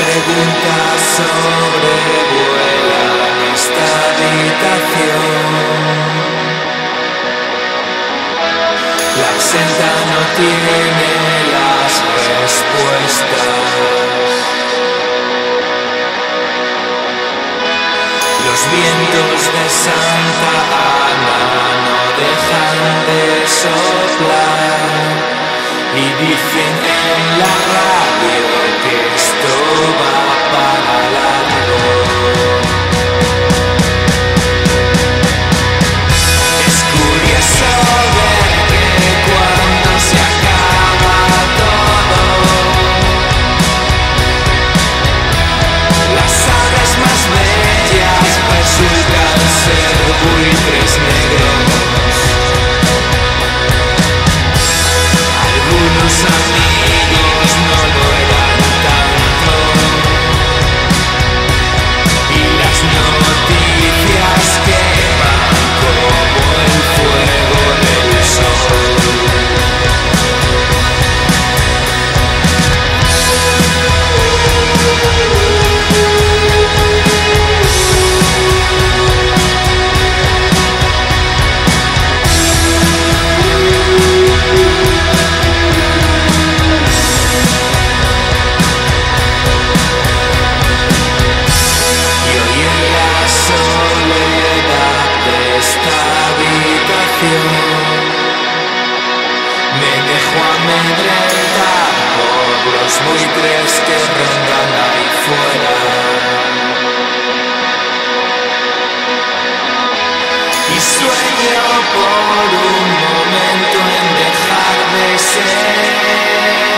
preguntas sobrevuelan esta habitación. La exenta no tiene las respuestas. Los vientos de Santa Ana no dejan de soplar y dicen en la radio que esto va para largo. Es curioso ver que cuando se acaba todo, las aves más bellas resultan ser buitres negros. amedrenta por los buitres que rondan ahí fuera. Y sueño por un momento en dejar de ser.